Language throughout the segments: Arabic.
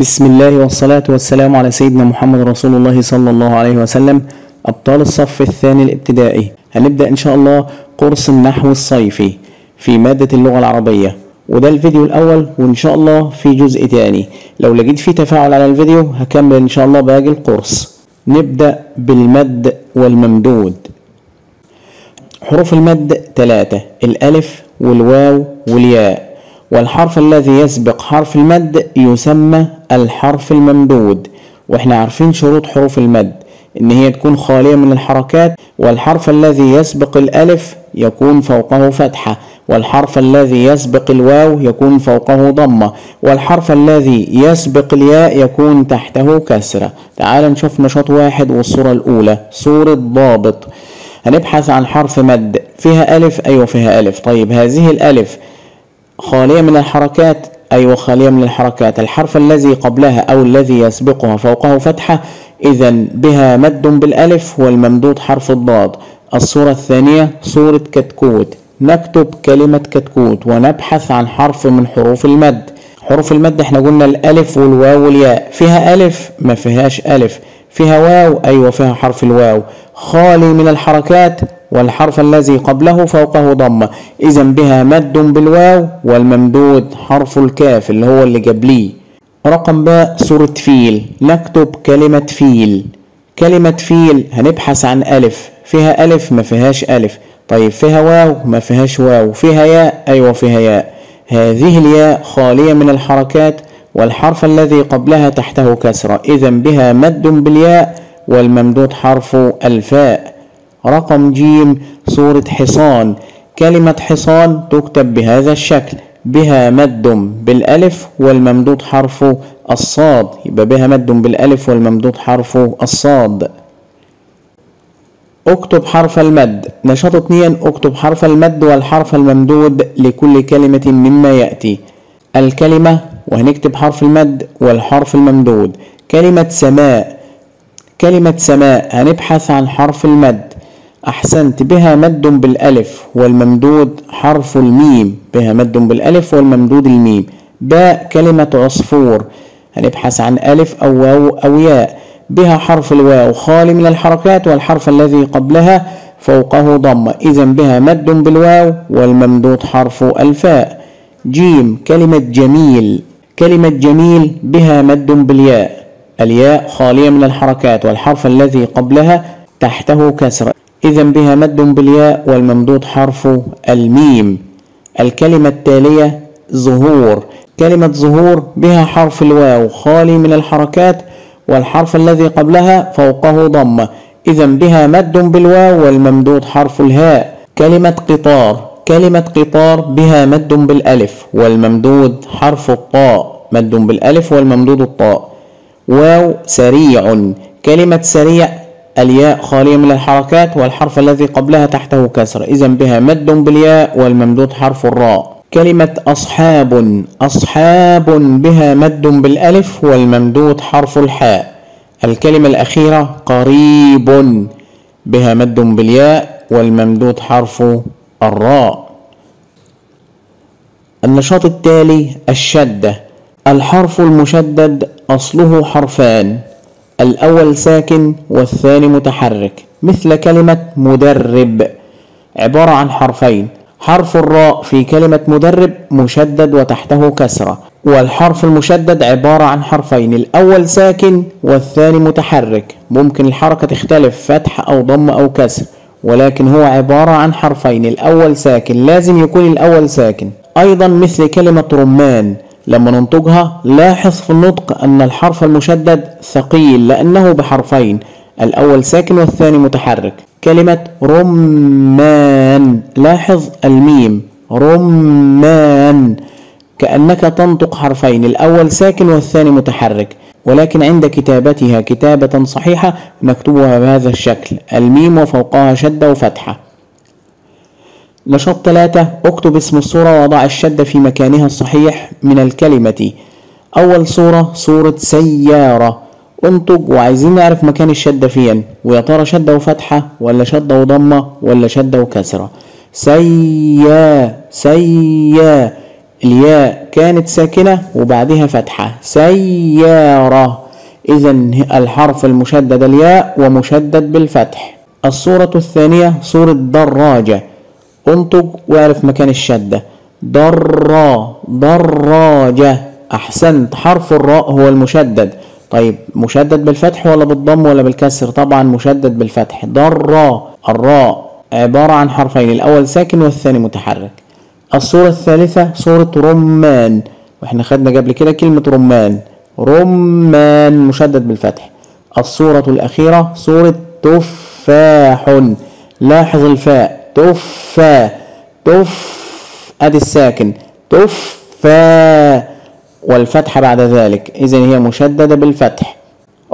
بسم الله والصلاة والسلام على سيدنا محمد رسول الله صلى الله عليه وسلم أبطال الصف الثاني الابتدائي هنبدأ إن شاء الله قرص النحو الصيفي في مادة اللغة العربية وده الفيديو الأول وإن شاء الله في جزء تاني لو لقيت فيه تفاعل على الفيديو هكمل إن شاء الله باقي القرص نبدأ بالمد والممدود حروف المد ثلاثة الألف والواو والياء والحرف الذي يسبق حرف المد يسمى الحرف الممدود. وإحنا عارفين شروط حروف المد إن هي تكون خالية من الحركات والحرف الذي يسبق الألف يكون فوقه فتحة والحرف الذي يسبق الواو يكون فوقه ضمة والحرف الذي يسبق الياء يكون تحته كسرة. تعال نشوف نشاط واحد والصورة الأولى صورة ضابط. هنبحث عن حرف مد فيها ألف؟ أيوة فيها ألف. طيب هذه الألف خالية من الحركات أيوة خالية من الحركات. الحرف الذي قبلها أو الذي يسبقها فوقه فتحة إذا بها مد بالألف والممدود حرف الضاد. الصورة الثانية صورة كتكوت. نكتب كلمة كتكوت ونبحث عن حرف من حروف المد. حروف المد إحنا قلنا الألف والواو والياء. فيها ألف؟ ما فيهاش ألف. فيها واو؟ أيوة فيها حرف الواو. خالي من الحركات؟ والحرف الذي قبله فوقه ضمة إذا بها مد بالواو والممدود حرف الكاف اللي هو اللي قبليه. رقم باء صورة فيل. نكتب كلمة فيل. كلمة فيل هنبحث عن ألف. فيها ألف ما فيهاش ألف. طيب فيها واو ما فيهاش واو. فيها ياء أيوة فيها ياء. هذه الياء خالية من الحركات والحرف الذي قبلها تحته كسرة. إذا بها مد بالياء والممدود حرف الفاء. رقم جيم صورة حصان. كلمة حصان تكتب بهذا الشكل. بها مد بالألف والممدود حرف الصاد. يبقى بها مد بالألف والممدود حرف الصاد. اكتب حرف المد. نشاط اتنين اكتب حرف المد والحرف الممدود لكل كلمة مما يأتي. الكلمة وهنكتب حرف المد والحرف الممدود. كلمة سماء. كلمة سماء هنبحث عن حرف المد. أحسنت بها مد بالألف والممدود حرف الميم بها مد بالألف والممدود الميم. باء كلمة عصفور هنبحث عن ألف أو واو أو ياء. بها حرف الواو خالي من الحركات والحرف الذي قبلها فوقه ضمة إذا بها مد بالواو والممدود حرف الفاء. جيم كلمة جميل. كلمة جميل بها مد بالياء. الياء خالية من الحركات والحرف الذي قبلها تحته كسرة إذا بها مد بالياء والممدود حرف الميم. الكلمة التالية ظهور. كلمة ظهور بها حرف الواو خالي من الحركات والحرف الذي قبلها فوقه ضمة إذا بها مد بالواو والممدود حرف الهاء. كلمة قطار. كلمة قطار بها مد بالألف والممدود حرف الطاء. مد بالألف والممدود الطاء. واو سريع. كلمة سريع الياء خالية من الحركات والحرف الذي قبلها تحته كسر. إذا بها مد بالياء والممدود حرف الراء. كلمة أصحاب أصحاب بها مد بالألف والممدود حرف الحاء. الكلمة الأخيرة قريب بها مد بالياء والممدود حرف الراء. النشاط التالي الشدة. الحرف المشدد أصله حرفان. الأول ساكن والثاني متحرك. مثل كلمة مدرب. عبارة عن حرفين. حرف الراء في كلمة مدرب مشدد وتحته كسرة. والحرف المشدد عبارة عن حرفين. الأول ساكن والثاني متحرك. ممكن الحركة تختلف فتح أو ضم أو كسر. ولكن هو عبارة عن حرفين. الأول ساكن. لازم يكون الأول ساكن. أيضا مثل كلمة رمان. لما ننطقها لاحظ في النطق أن الحرف المشدد ثقيل لأنه بحرفين الأول ساكن والثاني متحرك. كلمة رمان لاحظ الميم. رمان كأنك تنطق حرفين الأول ساكن والثاني متحرك. ولكن عند كتابتها كتابة صحيحة نكتبها بهذا الشكل الميم وفوقها شدة وفتحة. نشاط ثلاثة اكتب اسم الصورة وضع الشدة في مكانها الصحيح من الكلمة. أول صورة صورة سيارة. انطق وعايزين نعرف مكان الشدة فين. ويا ترى شدة وفتحة ولا شدة وضمة ولا شدة وكسرة. سيا سيا. الياء كانت ساكنة وبعدها فتحة. سيارة. إذا الحرف المشدد الياء ومشدد بالفتح. الصورة الثانية صورة دراجة. انطق واعرف مكان الشدة. درا دراجة أحسنت. حرف الراء هو المشدد. طيب مشدد بالفتح ولا بالضم ولا بالكسر؟ طبعا مشدد بالفتح. درا الراء عبارة عن حرفين الأول ساكن والثاني متحرك. الصورة الثالثة صورة رمان. وإحنا خدنا قبل كده كلمة رمان. رمان مشدد بالفتح. الصورة الأخيرة صورة تفاح. لاحظ الفاء. تفا تف أدي الساكن. تفا والفتحة بعد ذلك. إذا هي مشددة بالفتح.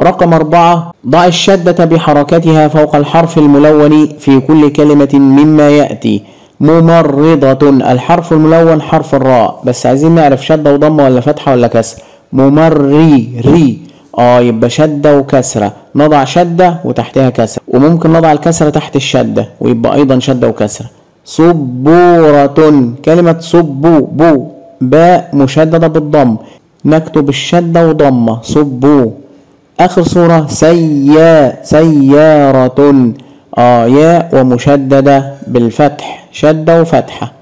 رقم أربعة ضع الشدة بحركتها فوق الحرف الملون في كل كلمة مما يأتي. ممرضة. الحرف الملون حرف الراء. بس عايزين نعرف شدة وضمة ولا فتحة ولا كسر. ممري ري. آه يبقى شدة وكسرة. نضع شدة وتحتها كسرة. وممكن نضع الكسرة تحت الشدة ويبقى أيضا شدة وكسرة. صبورة كلمة صبو بو. باء مشددة بالضم. نكتب الشدة وضمة. صبو آخر صورة سيا سيارة. آه ياء ومشددة بالفتح. شدة وفتحة.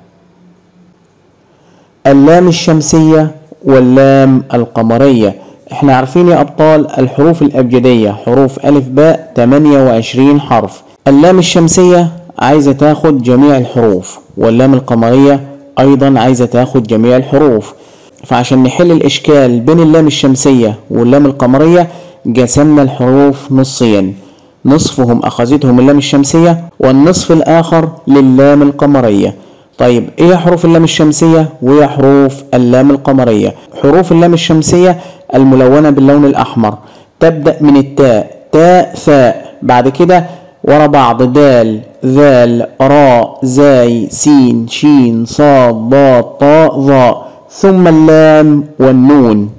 اللام الشمسية واللام القمرية. إحنا عارفين يا أبطال الحروف الأبجدية حروف ألف باء 28 حرف. اللام الشمسية عايزة تاخد جميع الحروف واللام القمرية أيضا عايزة تاخد جميع الحروف. فعشان نحل الإشكال بين اللام الشمسية واللام القمرية قسمنا الحروف نصين. نصفهم أخذتهم اللام الشمسية والنصف الآخر للام القمرية. طيب إيه حروف اللام الشمسية؟ وايه حروف اللام القمرية. حروف اللام الشمسية الملونة باللون الأحمر. تبدأ من التاء. تاء ثاء. بعد كده ورا بعض. دال ذال راء زاي سين شين صاد ضاد طاء ظاء. ثم اللام والنون.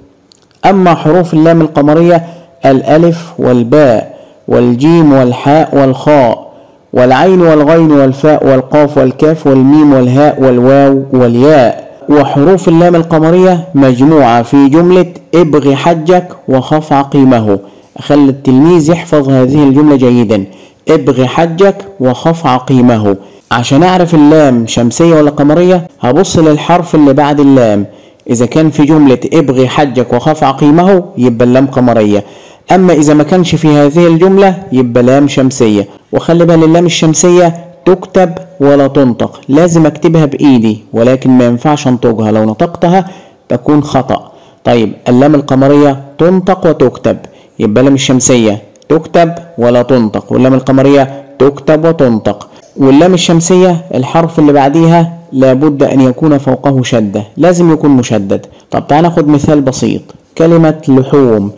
أما حروف اللام القمرية الألف والباء والجيم والحاء والخاء. والعين والغين والفاء والقاف والكاف والميم والهاء والواو والياء وحروف اللام القمرية مجموعة في جملة ابغ حجك وخف عقيمه. خلي التلميذ يحفظ هذه الجملة جيدا. ابغ حجك وخف عقيمه. عشان أعرف اللام شمسية ولا قمرية هبص للحرف اللي بعد اللام. إذا كان في جملة ابغ حجك وخف عقيمه يبقى اللام قمرية. أما إذا ما كانش في هذه الجملة يبقى لام شمسية. وخلي بالك اللام الشمسية تكتب ولا تنطق. لازم اكتبها بإيدي ولكن ما ينفعش انطقها لو نطقتها تكون خطأ. طيب اللام القمرية تنطق وتكتب. يبقى اللام الشمسية تكتب ولا تنطق. واللام القمرية تكتب وتنطق. واللام الشمسية الحرف اللي بعديها لابد أن يكون فوقه شدة. لازم يكون مشدد. طب تعال ناخد مثال بسيط. كلمة لحوم.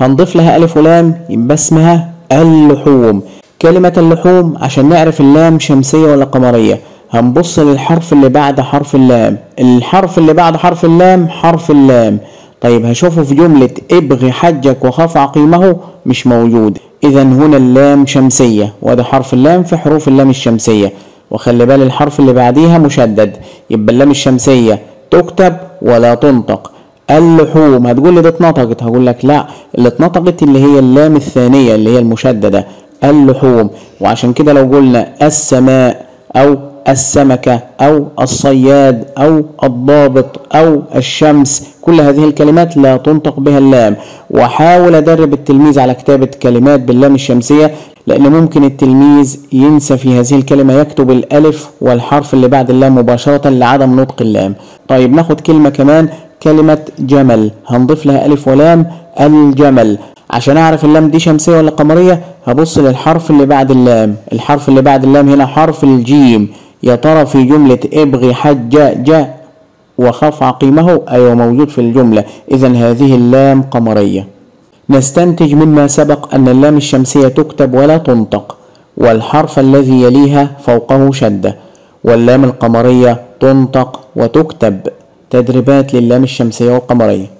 هنضيف لها ألف ولام يبقى اسمها اللحوم. كلمة اللحوم عشان نعرف اللام شمسية ولا قمرية. هنبص للحرف اللي بعد حرف اللام. الحرف اللي بعد حرف اللام حرف اللام. طيب هشوفه في جملة ابغ حجك وخاف عقيمه مش موجود. إذا هنا اللام شمسية وده حرف اللام في حروف اللام الشمسية. وخلي بال الحرف اللي بعديها مشدد يبقى اللام الشمسية تكتب ولا تنطق. اللحوم هتقول لي ده اتنطقت؟ هقول لك لا اللي اتنطقت اللي هي اللام الثانية اللي هي المشددة. اللحوم. وعشان كده لو قلنا السماء أو السمكة أو الصياد أو الضابط أو الشمس كل هذه الكلمات لا تنطق بها اللام. وحاول أدرب التلميذ على كتابة كلمات باللام الشمسية لأن ممكن التلميذ ينسى في هذه الكلمة يكتب الألف والحرف اللي بعد اللام مباشرة لعدم نطق اللام. طيب ناخد كلمة كمان كلمة جمل. هنضيف لها ألف ولام الجمل. عشان أعرف اللام دي شمسية ولا قمرية هبص للحرف اللي بعد اللام. الحرف اللي بعد اللام هنا حرف الجيم. يا ترى في جملة ابغي حج جا وخاف عقيمه أيوة موجود في الجملة. إذا هذه اللام قمرية. نستنتج مما سبق أن اللام الشمسية تكتب ولا تنطق والحرف الذي يليها فوقه شدة واللام القمرية تنطق وتكتب. تدريبات للام الشمسية والقمرية.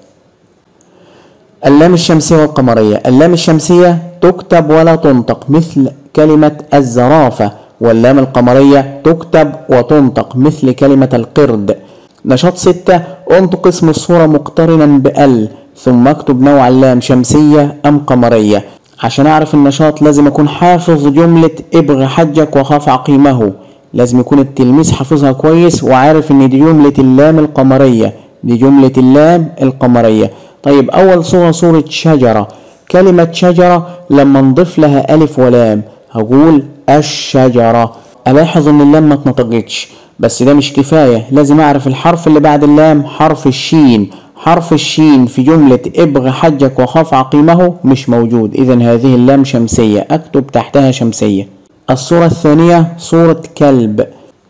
اللام الشمسية والقمرية. اللام الشمسية تكتب ولا تنطق مثل كلمة الزرافة واللام القمرية تكتب وتنطق مثل كلمة القرد. نشاط ستة انطق اسم الصورة مقترنا بأل ثم اكتب نوع اللام شمسية أم قمرية. عشان أعرف النشاط لازم أكون حافظ جملة ابغ حجك وخاف عقيمه. لازم يكون التلميذ حافظها كويس وعارف إن دي جملة اللام القمرية. دي جملة اللام القمرية. طيب أول صورة صورة شجرة. كلمة شجرة لما نضيف لها ألف ولام هقول الشجرة. ألاحظ إن اللام ما اتنطقتش بس ده مش كفاية. لازم أعرف الحرف اللي بعد اللام حرف الشين. حرف الشين في جملة ابغ حجك وخاف عقيمه مش موجود. إذا هذه اللام شمسية. أكتب تحتها شمسية. الصورة الثانية صورة كلب.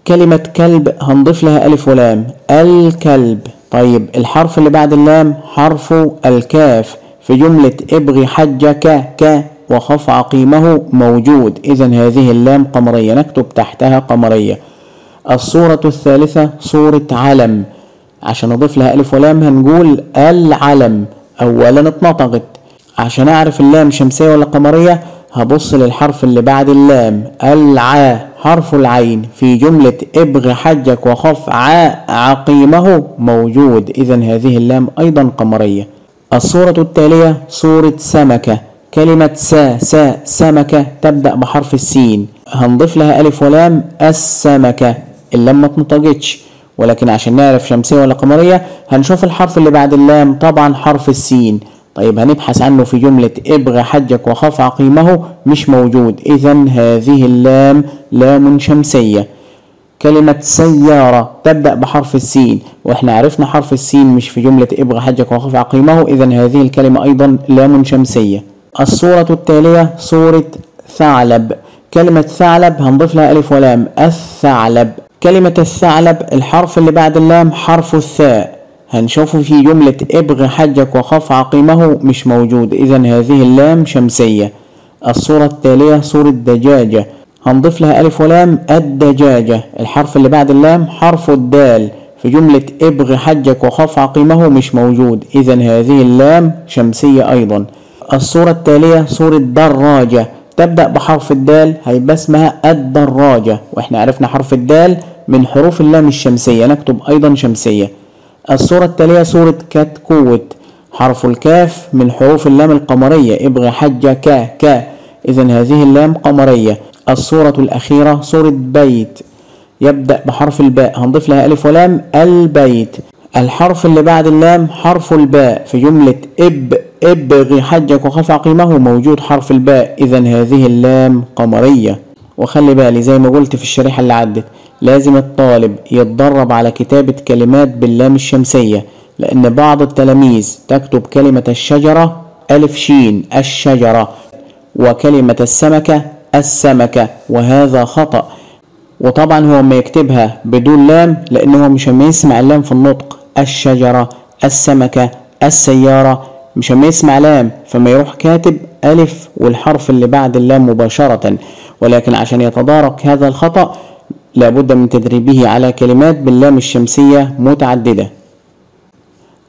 كلمة كلب هنضيف لها ألف ولام. الكلب. طيب الحرف اللي بعد اللام حرف الكاف في جملة ابغي حجك ك وخف عقيمه موجود. إذا هذه اللام قمرية نكتب تحتها قمرية. الصورة الثالثة صورة علم. عشان أضيف لها ألف ولام هنقول العلم. أولا اتنطقت. عشان أعرف اللام شمسية ولا قمرية هبص للحرف اللي بعد اللام. الع حرف العين في جملة ابغ حجك وخف ع عقيمه موجود. إذا هذه اللام أيضا قمرية. الصورة التالية صورة سمكة. كلمة سا سا سمكة تبدأ بحرف السين. هنضيف لها ألف ولام السمكة. اللام ما ولكن عشان نعرف شمسية ولا قمرية هنشوف الحرف اللي بعد اللام طبعا حرف السين. طيب هنبحث عنه في جملة أبغى حجك وخاف عقيمه مش موجود. إذا هذه اللام لام شمسية. كلمة سيارة تبدأ بحرف السين وإحنا عرفنا حرف السين مش في جملة أبغى حجك وخاف عقيمه إذا هذه الكلمة أيضا لام شمسية. الصورة التالية صورة ثعلب. كلمة ثعلب هنضيف لها ألف ولام. الثعلب. كلمة الثعلب الحرف اللي بعد اللام حرف الثاء. هنشوفه في جملة ابغ حجك وخف عقيمه مش موجود. إذا هذه اللام شمسية. الصورة التالية صورة دجاجة. هنضيف لها ألف ولام الدجاجة. الحرف اللي بعد اللام حرف الدال. في جملة ابغ حجك وخف عقيمه مش موجود. إذا هذه اللام شمسية أيضا. الصورة التالية صورة دراجة. تبدأ بحرف الدال هيبقى اسمها الدراجة. وإحنا عرفنا حرف الدال من حروف اللام الشمسية. نكتب أيضا شمسية. الصورة التالية صورة كتكوت حرف الكاف من حروف اللام القمرية. ابغي حجة ك ك. إذا هذه اللام قمرية. الصورة الأخيرة صورة بيت. يبدأ بحرف الباء. هنضيف لها ألف ولام. البيت. الحرف اللي بعد اللام حرف الباء. في جملة إب إبغي حجك وخف عقيمة موجود حرف الباء. إذا هذه اللام قمرية. وخلي بالي زي ما قلت في الشريحة اللي عدت. لازم الطالب يتدرب على كتابة كلمات باللام الشمسية لأن بعض التلاميذ تكتب كلمة الشجرة ألف شين الشجرة وكلمة السمكة السمكة وهذا خطأ. وطبعا هو ما يكتبها بدون لام لأنه مش هيسمع اللام في النطق. الشجرة السمكة السيارة مش هيسمع لام فما يروح كاتب ألف والحرف اللي بعد اللام مباشرة. ولكن عشان يتدارك هذا الخطأ لابد من تدريبه على كلمات باللام الشمسية متعددة.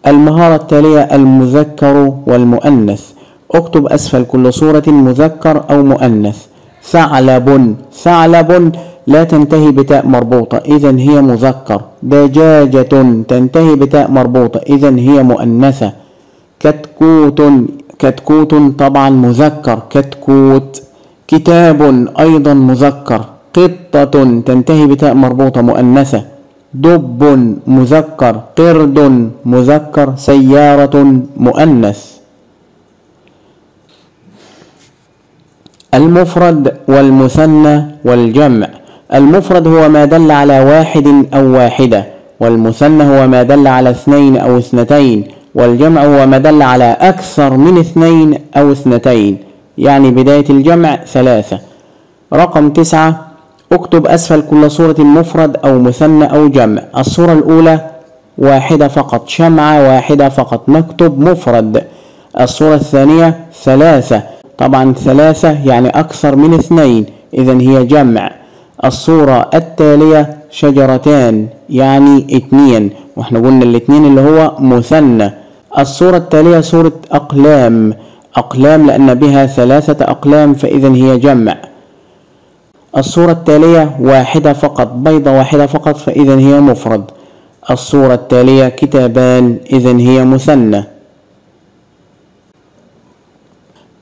المهارة التالية المذكر والمؤنث. اكتب أسفل كل صورة مذكر أو مؤنث. ثعلب. ثعلب لا تنتهي بتاء مربوطة إذا هي مذكر. دجاجة تنتهي بتاء مربوطة إذا هي مؤنثة. كتكوت. كتكوت طبعا مذكر. كتكوت. كتاب أيضا مذكر. قطة تنتهي بتاء مربوطة مؤنثة. دب مذكر قرد مذكر سيارة مؤنث. المفرد والمثنى والجمع. المفرد هو ما دل على واحد أو واحدة والمثنى هو ما دل على اثنين أو اثنتين والجمع هو ما دل على أكثر من اثنين أو اثنتين. يعني بداية الجمع ثلاثة. رقم تسعة اكتب أسفل كل صورة مفرد أو مثنى أو جمع. الصورة الأولى واحدة فقط شمعة واحدة فقط نكتب مفرد. الصورة الثانية ثلاثة. طبعا ثلاثة يعني أكثر من اثنين إذا هي جمع. الصورة التالية شجرتان يعني اثنين. وإحنا قلنا الاثنين اللي هو مثنى. الصورة التالية صورة أقلام. أقلام لأن بها ثلاثة أقلام فإذا هي جمع. الصورة التالية واحدة فقط بيضة واحدة فقط فإذا هي مفرد. الصورة التالية كتابان إذن هي مثنى.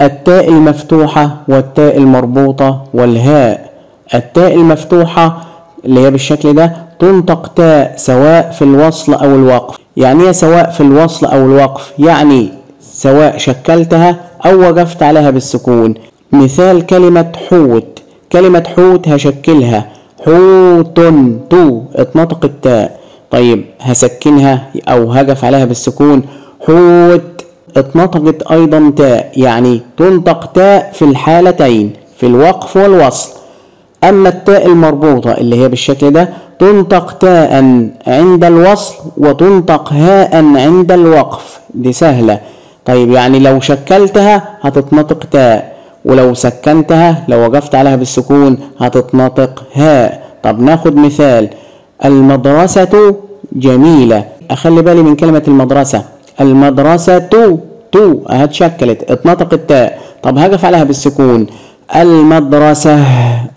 التاء المفتوحة والتاء المربوطة والهاء. التاء المفتوحة اللي هي بالشكل ده تنطق تاء سواء في الوصل أو الوقف. يعني إيه سواء في الوصل أو الوقف؟ يعني سواء شكلتها أو وقفت عليها بالسكون. مثال كلمة حوت. كلمة حوت هشكلها. حوت تو اتنطق التاء. طيب هسكنها أو هقف عليها بالسكون. حوت اتنطقت أيضا تاء يعني تنطق تاء في الحالتين في الوقف والوصل. أما التاء المربوطة اللي هي بالشكل ده تنطق تاء عند الوصل وتنطق هاء عند الوقف. دي سهلة. طيب يعني لو شكلتها هتتنطق تاء. ولو سكنتها لو وقفت عليها بالسكون هتتنطق. هاء طب ناخد مثال. المدرسة جميلة. أخلي بالي من كلمة المدرسة. المدرسة تو تو هتشكلت اتنطقت تاء طب هقف عليها بالسكون. المدرسة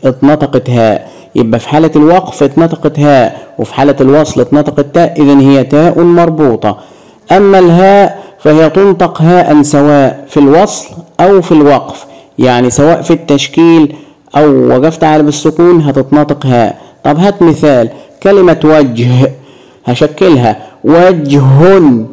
اتنطقت هاء يبقى في حالة الوقف اتنطقت هاء وفي حالة الوصل اتنطقت تاء إذا هي تاء مربوطة. أما الهاء فهي تنطق هاء سواء في الوصل أو في الوقف. يعني سواء في التشكيل أو وقفت على بالسكون هتتنطق هاء طب هات مثال كلمة وجه هشكلها. وجه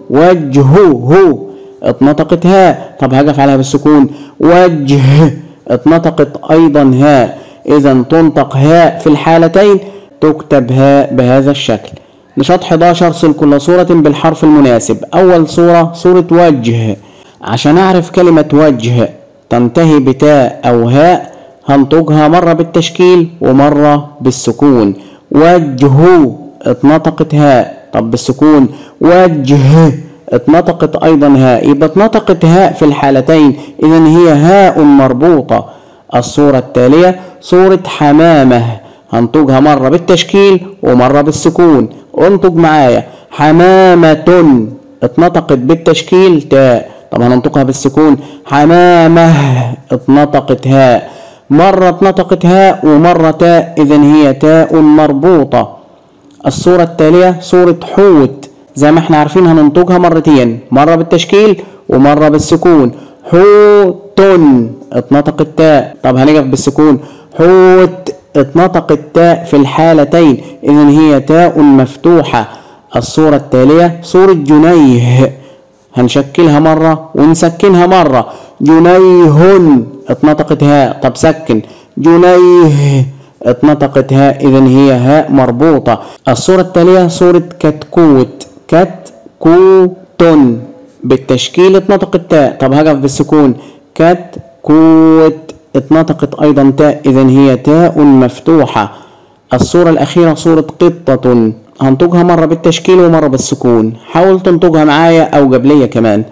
وجه هو اتنطقت هاء طب هقف عليها بالسكون. وجه اتنطقت أيضا هاء إذا تنطق هاء في الحالتين. تكتب هاء بهذا الشكل. نشاط 11 صل كل صورة بالحرف المناسب. أول صورة صورة وجه. عشان أعرف كلمة وجه تنتهي بتاء أو هاء هنطقها مرة بالتشكيل ومرة بالسكون. وجه اتنطقت هاء طب بالسكون. وجه اتنطقت أيضا هاء يبقى اتنطقت هاء في الحالتين. إذا هي هاء مربوطة. الصورة التالية صورة حمامة. هنطقها مرة بالتشكيل ومرة بالسكون. انطق معايا. حمامة اتنطقت بالتشكيل تاء. طب هننطقها بالسكون. حمامة اتنطقت هاء. مرة اتنطقت هاء ومرة تاء إذا هي تاء مربوطة. الصورة التالية صورة حوت. زي ما إحنا عارفين هننطقها مرتين مرة بالتشكيل ومرة بالسكون. حوت اتنطق التاء طب هنقف بالسكون. حوت اتنطق التاء في الحالتين إذا هي تاء مفتوحة. الصورة التالية صورة جنيه. هنشكلها مرة ونسكنها مرة. جنيه اتنطقت هاء طب سكن. جنيه اتنطقت هاء إذا هي هاء مربوطة. الصورة التالية صورة كتكوت. كتكوت. بالتشكيل اتنطق التاء طب هقف بالسكون. كتكوت. اتنطقت أيضا تاء إذا هي تاء مفتوحة. الصورة الأخيرة صورة قطة. هنطقها مرة بالتشكيل ومرة بالسكون. حاول تنطقها معايا أو قبلية كمان.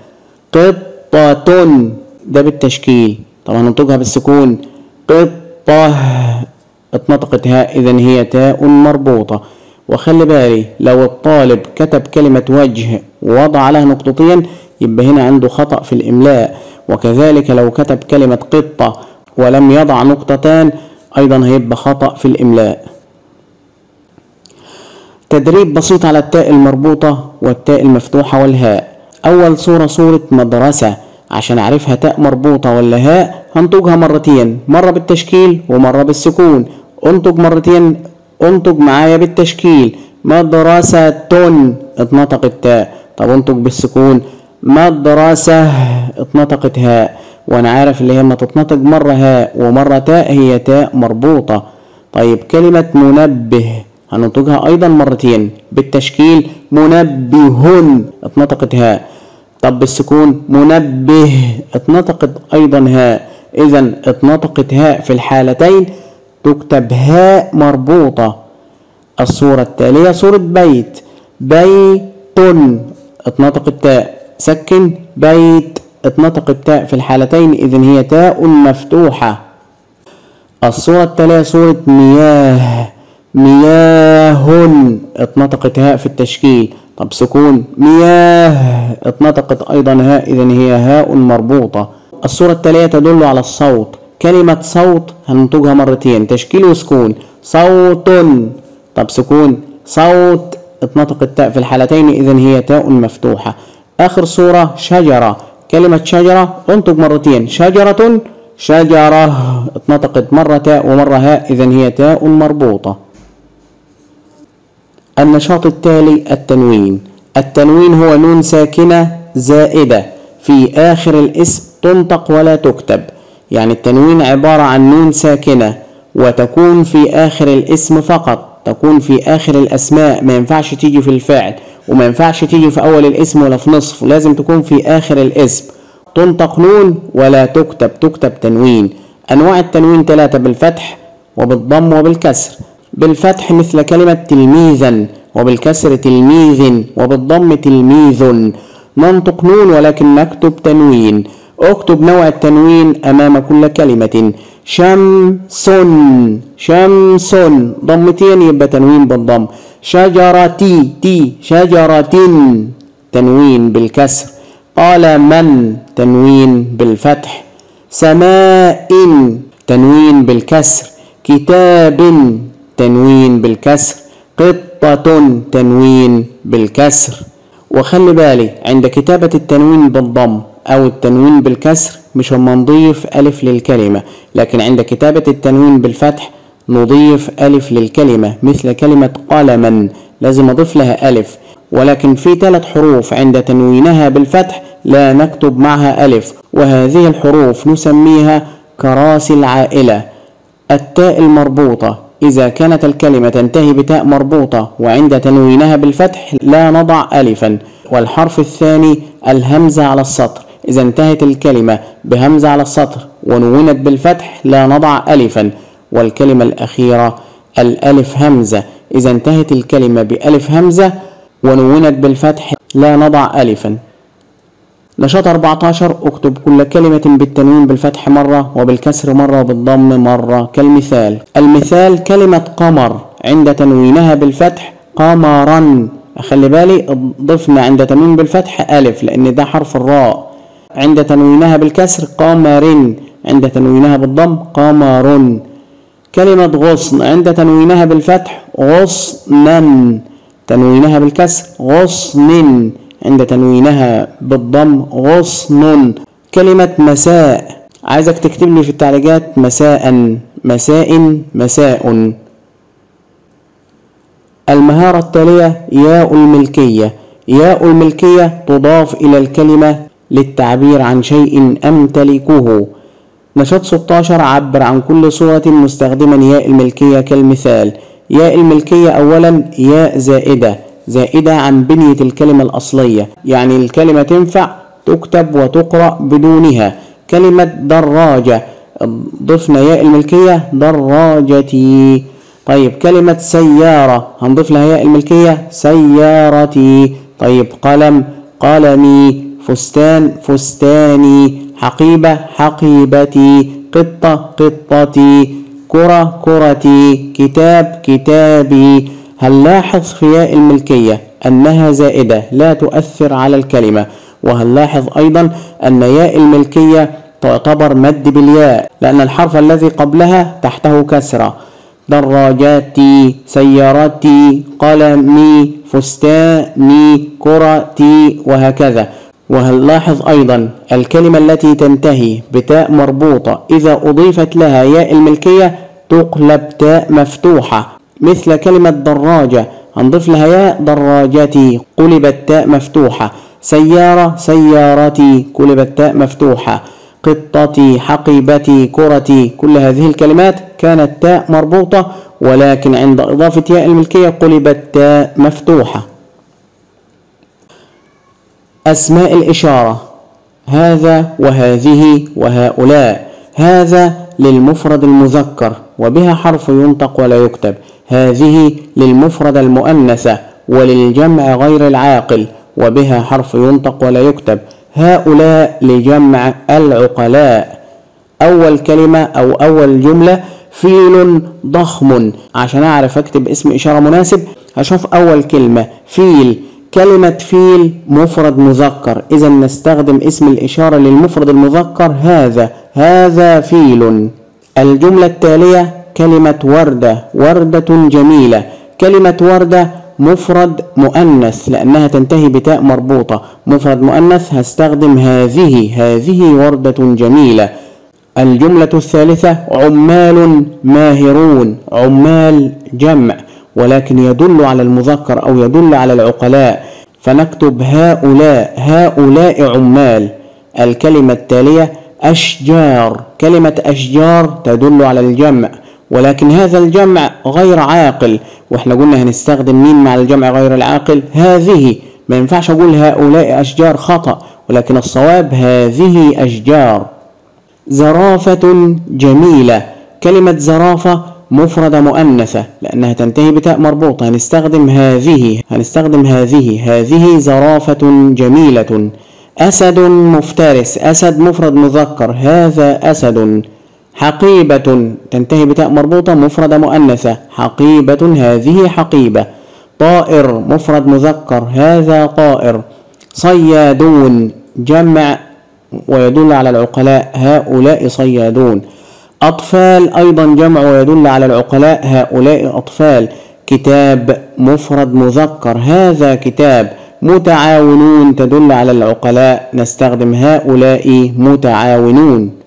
قطة ده بالتشكيل. طبعا هننطقها بالسكون. قطة اتنطقت هاء إذا هي تاء مربوطة. وخلي بالي لو الطالب كتب كلمة وجه ووضع عليها نقطتين يبقى هنا عنده خطأ في الإملاء. وكذلك لو كتب كلمة قطة ولم يضع نقطتان أيضا هيبقى خطأ في الإملاء. تدريب بسيط على التاء المربوطة والتاء المفتوحة والهاء. أول صورة صورة مدرسة عشان أعرفها تاء مربوطة ولا هاء هنطقها مرتين مرة بالتشكيل ومرة بالسكون. انطق مرتين انطق معايا بالتشكيل. مدرسة اتنطق التاء طب انطق بالسكون. مدرسة اتنطقت هاء. وأنا عارف اللي هي ما تتنطق مرة هاء ومرة تاء هي تاء مربوطة. طيب كلمة منبه. هننطقها أيضا مرتين. بالتشكيل منبه أتنطقت هاء طب بالسكون منبه أتنطقت أيضا هاء اذا أتنطقت هاء في الحالتين. تكتب هاء مربوطة. الصورة التالية صورة بيت. بيت اتنطق التاء سكن. بيت اتنطق التاء في الحالتين. إذن هي تاء مفتوحة. الصورة التالية صورة مياه. مياه. اتنطقت هاء في التشكيل. طب سكون. مياه. اتنطقت أيضا هاء. إذن هي هاء مربوطة. الصورة التالية تدل على الصوت. كلمة صوت هننتجها مرتين. تشكيل وسكون. صوت. طب سكون. صوت. اتنطق التاء في الحالتين. إذا هي تاء مفتوحة. آخر صورة شجرة. كلمة شجرة انطق مرتين. شجرة. شجرة. اتنطقت مرة تاء ومرة هاء. إذا هي تاء مربوطة. النشاط التالي التنوين. التنوين هو نون ساكنة زائدة. في آخر الاسم تنطق ولا تكتب. يعني التنوين عبارة عن نون ساكنة. وتكون في آخر الاسم فقط. تكون في آخر الأسماء. ما ينفعش تيجي في الفعل. وما ينفعش تيجي في أول الاسم ولا في نصف. لازم تكون في آخر الاسم. تنطق نون ولا تكتب. تكتب تنوين. أنواع التنوين ثلاثة بالفتح وبالضم وبالكسر. بالفتح مثل كلمة تلميذا وبالكسر تلميذ وبالضم تلميذ. ننطق نون ولكن نكتب تنوين. اكتب نوع التنوين أمام كل كلمة. شمس شمس. ضمتين يبقى تنوين بالضم. شجرتي تي شجرة تنوين بالكسر. قال من؟ تنوين بالفتح. سماء؟ تنوين بالكسر. كتاب؟ تنوين بالكسر. قطة تنوين بالكسر. وخلي بالي عند كتابة التنوين بالضم أو التنوين بالكسر مش هما نضيف ألف للكلمة لكن عند كتابة التنوين بالفتح نضيف ألف للكلمة مثل كلمة قلما. لازم أضيف لها ألف. ولكن في ثلاث حروف عند تنوينها بالفتح لا نكتب معها ألف. وهذه الحروف نسميها كراسي العائلة. التاء المربوطة. إذا كانت الكلمة تنتهي بتاء مربوطة وعند تنوينها بالفتح لا نضع ألفا والحرف الثاني الهمزة على السطر. إذا انتهت الكلمة بهمزة على السطر ونونت بالفتح لا نضع ألفا والكلمة الأخيرة الألف همزة. إذا انتهت الكلمة بألف همزة ونونت بالفتح لا نضع ألفا. نشاط 14 أكتب كل كلمة بالتنوين بالفتح مرة وبالكسر مرة وبالضم مرة. كالمثال. المثال كلمة قمر عند تنوينها بالفتح قمرا. خلي بالي ضفنا عند تنوين بالفتح ألف لأن ده حرف الراء. عند تنوينها بالكسر قمر عند تنوينها بالضم قمر. كلمة غصن عند تنوينها بالفتح غصنا. تنوينها بالكسر غصن عند تنوينها بالضم غصن. كلمة مساء. عايزك تكتب لي في التعليقات مساء. مساء مساء. المهارة التالية ياء الملكية. ياء الملكية تضاف إلى الكلمة للتعبير عن شيء أمتلكه. نشاط 16 عبر عن كل صورة مستخدما ياء الملكية كالمثال. ياء الملكية أولا ياء زائدة. زائدة عن بنية الكلمة الأصلية. يعني الكلمة تنفع تكتب وتقرأ بدونها. كلمة دراجة ضفنا ياء الملكية دراجتي. طيب كلمة سيارة هنضيف لها ياء الملكية سيارتي. طيب قلم قلمي فستان فستاني. حقيبة حقيبتي. قطة قطتي. كرة كرتي. كتاب كتابي. هنلاحظ في ياء الملكية أنها زائدة لا تؤثر على الكلمة؟ وهنلاحظ أيضا أن ياء الملكية تعتبر مد بالياء لأن الحرف الذي قبلها تحته كسرة؟ دراجاتي سيارتي قلمي فستاني كرتي وهكذا. وهنلاحظ أيضا الكلمة التي تنتهي بتاء مربوطة إذا أضيفت لها ياء الملكية تقلب تاء مفتوحة؟ مثل كلمة دراجة. هنضيف لها ياء دراجتي. قلبت تاء مفتوحة. سيارة سيارتي. قلبت تاء مفتوحة. قطتي حقيبتي كرتي. كل هذه الكلمات كانت تاء مربوطة ولكن عند إضافة ياء الملكية قلبت تاء مفتوحة. أسماء الإشارة. هذا وهذه وهؤلاء. هذا للمفرد المذكر. وبها حرف ينطق ولا يكتب. هذه للمفرد المؤنثة وللجمع غير العاقل وبها حرف ينطق ولا يكتب. هؤلاء لجمع العقلاء. أول كلمة أو أول جملة فيل ضخم. عشان أعرف أكتب اسم إشارة مناسب هشوف أول كلمة فيل. كلمة فيل مفرد مذكر. إذا نستخدم اسم الإشارة للمفرد المذكر هذا. هذا فيل. الجملة التالية كلمة وردة وردة جميلة. كلمة وردة مفرد مؤنث لأنها تنتهي بتاء مربوطة. مفرد مؤنث هستخدم هذه هذه وردة جميلة. الجملة الثالثة عمال ماهرون عمال جمع ولكن يدل على المذكر أو يدل على العقلاء. فنكتب هؤلاء هؤلاء عمال. الكلمة التالية أشجار كلمة أشجار تدل على الجمع. ولكن هذا الجمع غير عاقل. وإحنا قلنا هنستخدم مين مع الجمع غير العاقل؟ هذه. ما ينفعش أقول هؤلاء أشجار خطأ ولكن الصواب هذه أشجار. زرافة جميلة. كلمة زرافة مفردة مؤنثة لأنها تنتهي بتاء مربوطة. هنستخدم هذه. هنستخدم هذه. هذه زرافة جميلة. أسد مفترس. أسد مفرد مذكر. هذا أسد. حقيبة. تنتهي بتاء مربوطة مفردة مؤنثة. حقيبة هذه حقيبة. طائر مفرد مذكر. هذا طائر. صيادون. جمع ويدل على العقلاء. هؤلاء صيادون. أطفال أيضا جمع ويدل على العقلاء. هؤلاء أطفال. كتاب مفرد مذكر. هذا كتاب. متعاونون. تدل على العقلاء. نستخدم هؤلاء متعاونون.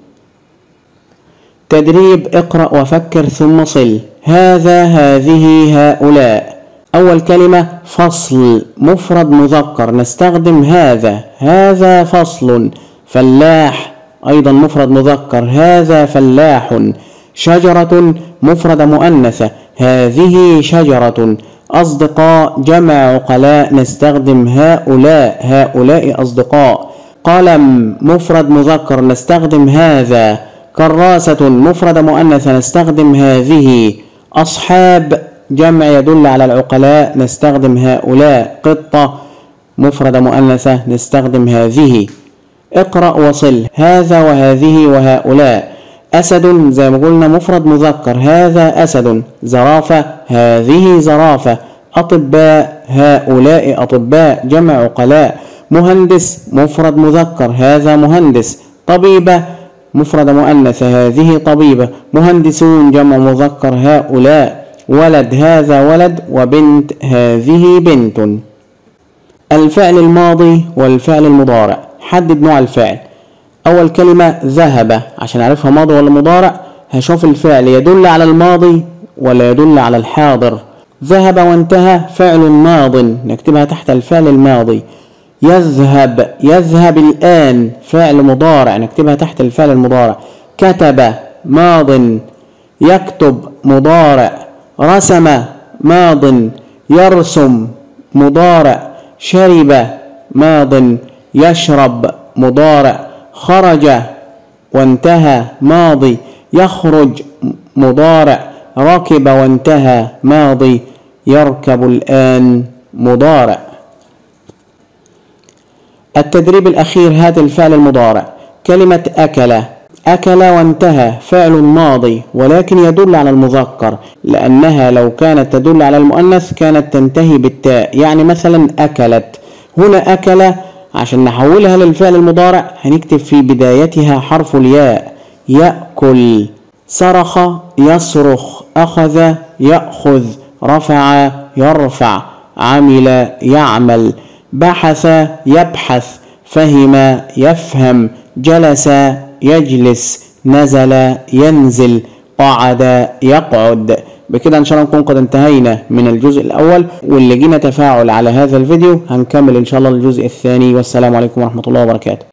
تدريب اقرأ وفكر ثم صل. هذا هذه هؤلاء. أول كلمة فصل مفرد مذكر نستخدم هذا. هذا فصل. فلاح أيضا مفرد مذكر. هذا فلاح. شجرة مفرد مؤنثة. هذه شجرة. أصدقاء جمع عقلاء نستخدم هؤلاء. هؤلاء أصدقاء. قلم مفرد مذكر. نستخدم هذا. كراسة مفرد مؤنثة نستخدم هذه أصحاب جمع يدل على العقلاء نستخدم هؤلاء قطة مفرد مؤنثة نستخدم هذه. اقرأ وصل هذا وهذه وهؤلاء. أسد زي ما قلنا مفرد مذكر هذا أسد. زرافة هذه زرافة. أطباء هؤلاء أطباء جمع عقلاء. مهندس مفرد مذكر هذا مهندس. طبيبة مفرد مؤنثة هذه طبيبة. مهندسون جمع مذكر هؤلاء. ولد هذا ولد وبنت هذه بنت. الفعل الماضي والفعل المضارع. حدد نوع الفعل. أول كلمة ذهب. عشان أعرفها ماضي ولا مضارع هشوف الفعل. يدل على الماضي ولا يدل على الحاضر. ذهب وانتهى فعل ماض. نكتبها تحت الفعل الماضي. يذهب يذهب الآن فعل مضارع نكتبها تحت الفعل المضارع. كتب ماض يكتب مضارع. رسم ماض يرسم مضارع. شرب ماض يشرب مضارع. خرج وانتهى ماضي. يخرج مضارع. ركب وانتهى ماضي. يركب الآن مضارع. التدريب الأخير هذا الفعل المضارع. كلمة أكل. أكل وانتهى. فعل ماضي ولكن يدل على المذكر لأنها لو كانت تدل على المؤنث كانت تنتهي بالتاء يعني مثلا أكلت. هنا أكل عشان نحولها للفعل المضارع هنكتب في بدايتها حرف الياء. يأكل. صرخ يصرخ. أخذ يأخذ. رفع يرفع. عمل يعمل. بحث يبحث فهم يفهم جلس يجلس نزل ينزل قعد يقعد. بكده إن شاء الله نكون قد انتهينا من الجزء الأول واللي جينا تفاعل على هذا الفيديو هنكمل إن شاء الله الجزء الثاني. والسلام عليكم ورحمة الله وبركاته.